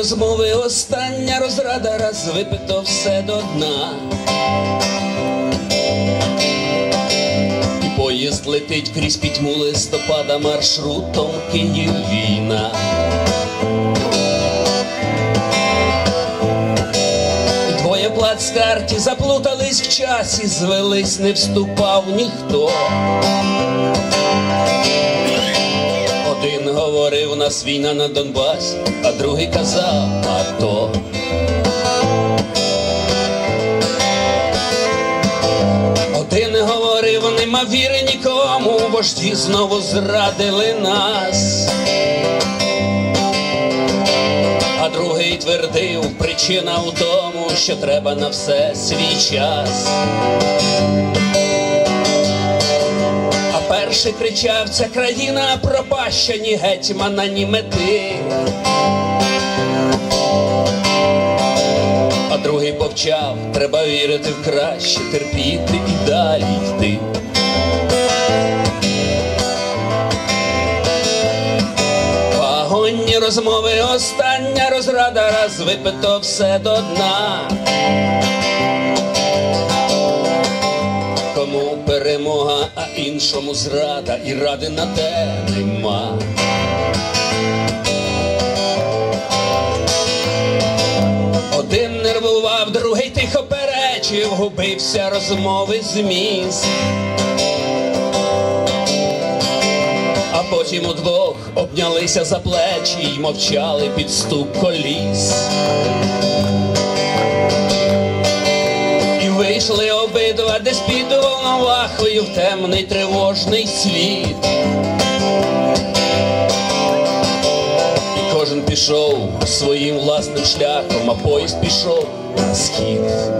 розмови остання розрада, раз випито все до дна. Поїзд летить крізь пітьму листопада маршрутом Київ війна. Двоє плацкарті заплутались в часі, звелись, не вступав ніхто. Нас війна на Донбасі, а другий казав, а то. Один говорив, нема віри нікому, вожді знову зрадили нас. А другий твердив, причина в тому, що треба на все свій час. Перший кричав, ця країна пропаща, ні гетьмана, ні мети. А другий повчав, треба вірити в краще, терпіти і далі йти. Вагонні розмови, остання розрада, раз випито все до дна. Кому перемога, а іншому зрада, і ради на те нема. Один нервував, другий тихо перечив, губився розмови зміст. А потім удвох обнялися за плечі й мовчали під стук коліс. Вийшли обидва десь під волновахою в темний тривожний світ. І кожен пішов своїм власним шляхом, а поїзд пішов на схід.